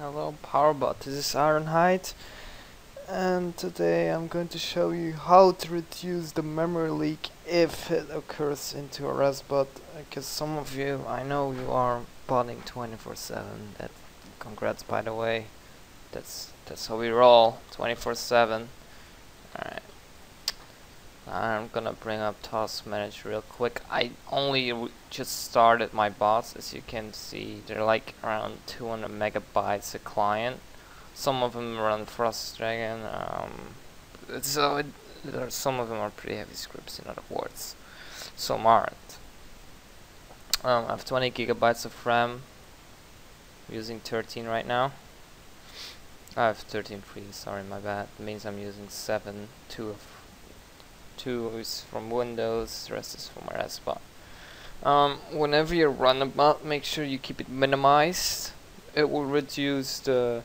Hello Powerbot, this is Ironhide and today I'm going to show you how to reduce the memory leak if it occurs into a RSBot because some of you, I know you are botting 24-7 that congrats by the way that's that's how we roll 24-7 alright I'm gonna bring up Task Manager real quick. I only just started my bots, as you can see. They're like around 200 megabytes a client. Some of them run Frost Dragon. Um, so it, are, some of them are pretty heavy scripts, in other words. Some aren't. Um, I have 20 gigabytes of RAM. Using 13 right now. I have 13 free, sorry, my bad. Means I'm using 7, 2 of two is from Windows, the rest is from RSBot. Um, whenever you run a bot, make sure you keep it minimized. It will reduce the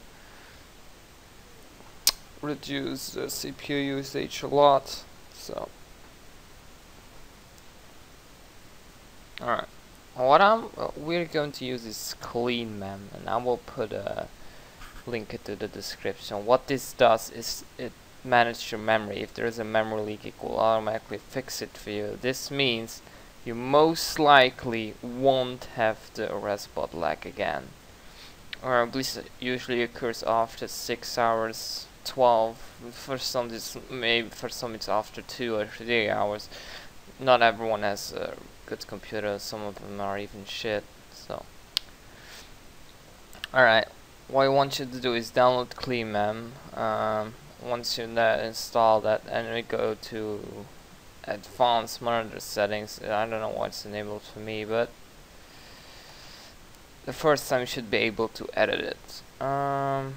reduce the CPU usage a lot. So, all right. What I'm uh, we're going to use is CleanMem, and I will put a link to the description. What this does is it manages your memory. If there is a memory leak, it will automatically fix it for you. This means you most likely won't have the RSBot lag again. Or it usually occurs after 6 hours, 12. For some it's maybe for some it's after 2 or 3 hours. Not everyone has a good computer, some of them are even shit. So Alright, what I want you to do is download CleanMem. Um, once you install that and we go to advanced monitor settings I don't know what's enabled for me but the first time you should be able to edit it um,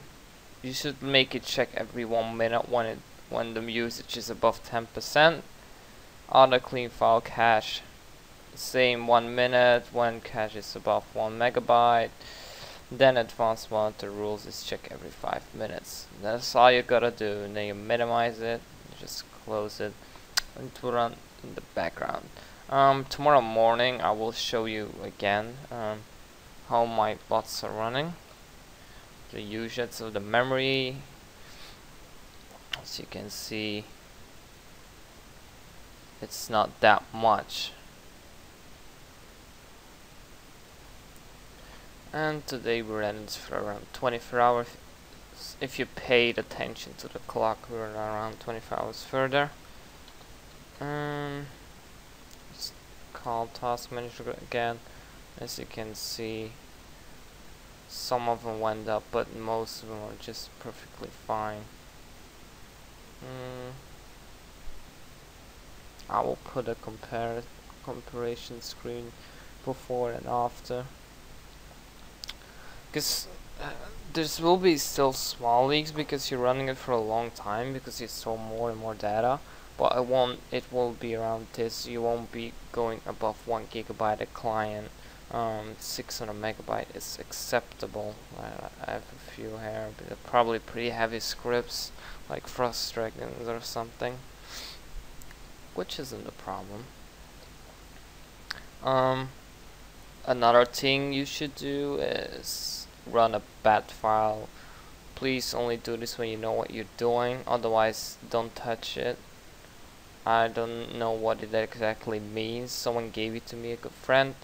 you should make it check every one minute when it when the usage is above 10% auto clean file cache same one minute when cache is above one megabyte then advanced monitor rules is check every 5 minutes. That's all you gotta do. And then you minimize it, just close it, and to run in the background. Um, tomorrow morning I will show you again um, how my bots are running. The usage of the memory. As you can see, it's not that much. and today we ran for around 24 hours if you paid attention to the clock we are around 24 hours further um, let's call task manager again as you can see some of them went up but most of them are just perfectly fine. Mm. I will put a compare comparison screen before and after. Because uh, there will be still small leaks because you're running it for a long time because you store more and more data but it won't it will be around this. You won't be going above one gigabyte a client um, 600 megabyte is acceptable. I, I have a few here probably pretty heavy scripts like Frost Dragons or something which isn't a problem. Um, another thing you should do is run a bat file. Please only do this when you know what you're doing otherwise don't touch it. I don't know what it exactly means. Someone gave it to me a good friend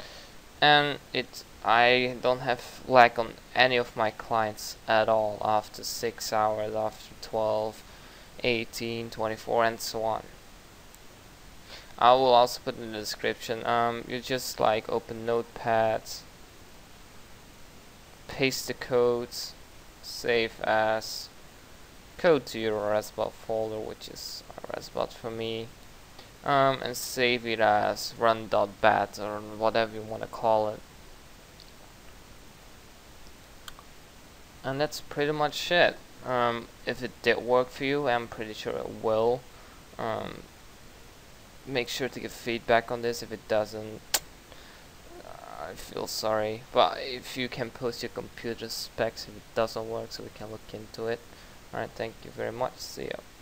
and it I don't have lag on any of my clients at all after 6 hours after 12 18 24 and so on. I will also put in the description um, you just like open notepads paste the codes, save as code to your RSBot folder, which is RSBot for me, um, and save it as run.bat or whatever you want to call it. And that's pretty much it. Um, if it did work for you, I'm pretty sure it will. Um, make sure to give feedback on this if it doesn't I feel sorry but if you can post your computer specs if it doesn't work so we can look into it alright thank you very much see ya